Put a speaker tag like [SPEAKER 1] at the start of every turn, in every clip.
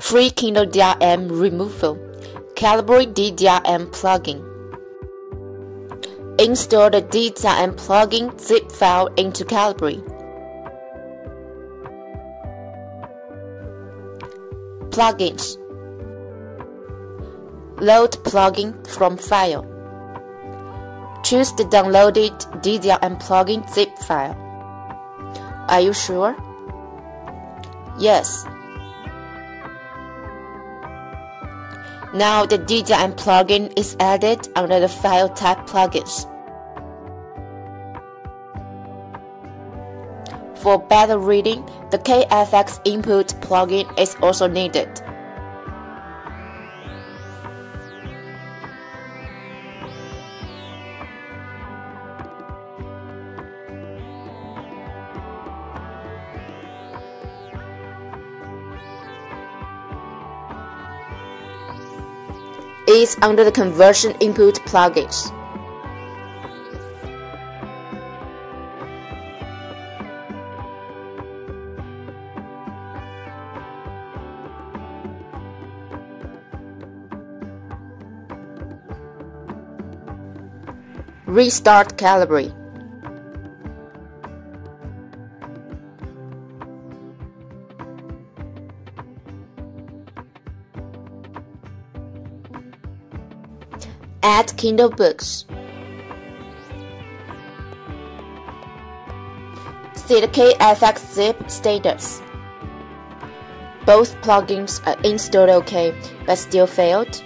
[SPEAKER 1] Free Kindle DRM removal. Calibre DRM plugin. Install the DRM plugin zip file into Calibre. Plugins. Load plugin from file. Choose the downloaded DRM plugin zip file. Are you sure? Yes. Now the DRM plugin is added under the file type plugins. For better reading, the KFX input plugin is also needed. Is under the conversion input plugins. Restart Calibre. Add Kindle Books. See the KFX zip status. Both plugins are installed OK, but still failed.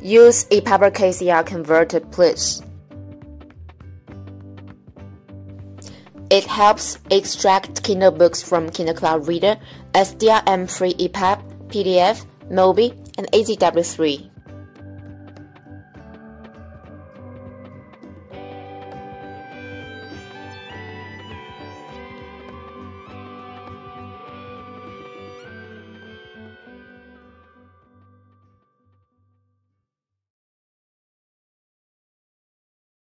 [SPEAKER 1] Use Epubor KCR converter please. It helps extract Kindle books from Kindle Cloud Reader as DRM-free EPUB, PDF, MOBI, and AZW3.